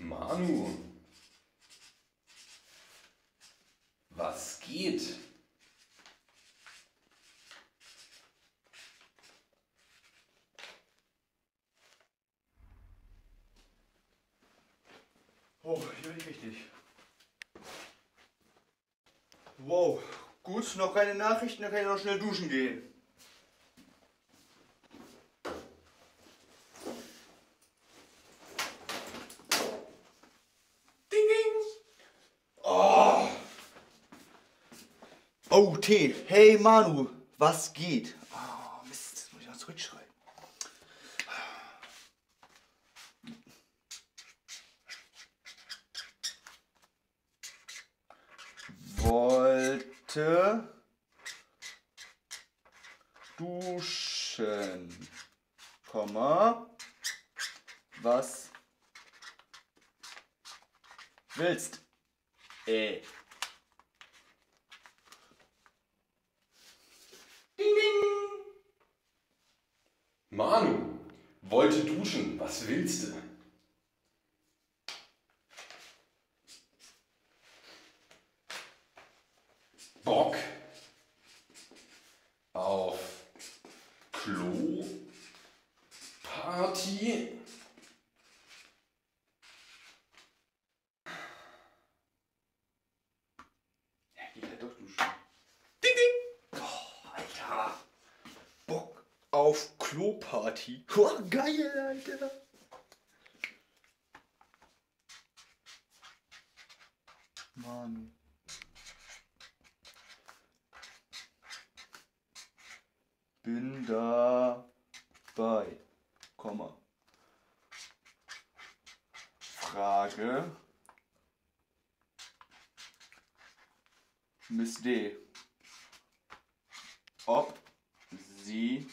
Manu. Was geht? Oh, hier bin ich richtig. Wow, gut, noch keine Nachrichten, dann kann ich noch schnell duschen gehen. Oh, Tee. Hey, Manu, was geht? Oh, Mist, das muss ich noch zurückschreiben. wollte duschen, Komma, was willst? Äh. Manu. Wollte duschen. Was willst du? Bock auf Klo Party Ja, geh halt doch duschen. Ding, ding. Oh, Alter. Bock auf Kloparty. Oh, geil, Alter. Mann. Bin dabei. Komma. Frage. Miss D. Ob sie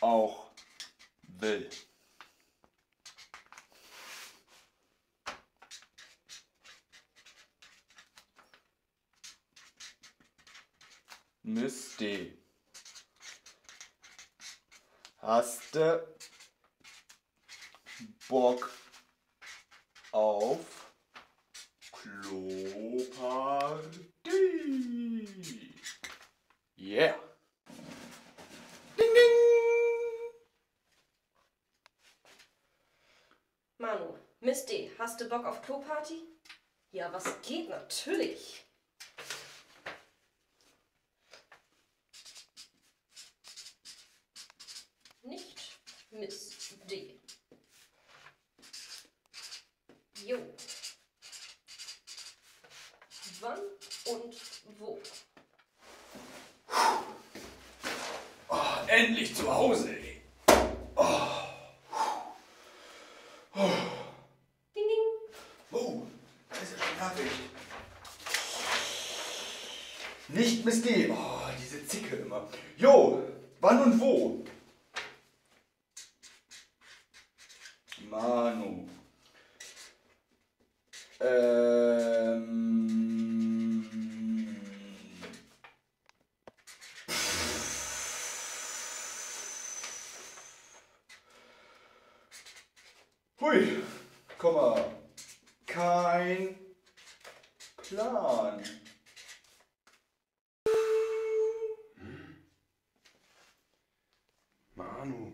auch will. Miss D. Hast du Bock auf Kloparty? Yeah. D, hast du Bock auf Kloparty? Ja, was geht natürlich. Nicht Miss D. Jo. Wann und wo? Endlich zu Hause, ey. Ding ding. Oh, das ist ja schon Nachricht. Nicht Miss D. Oh, diese Zicke immer. Jo, wann und wo? Manu. Ähm. Hui, Komma. Kein Plan. Manu.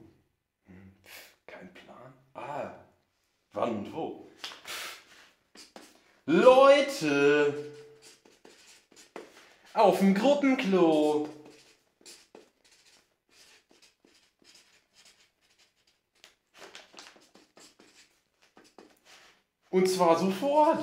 Hm, Kein Plan. Ah. Leute! Auf dem Gruppenklo! Und zwar sofort!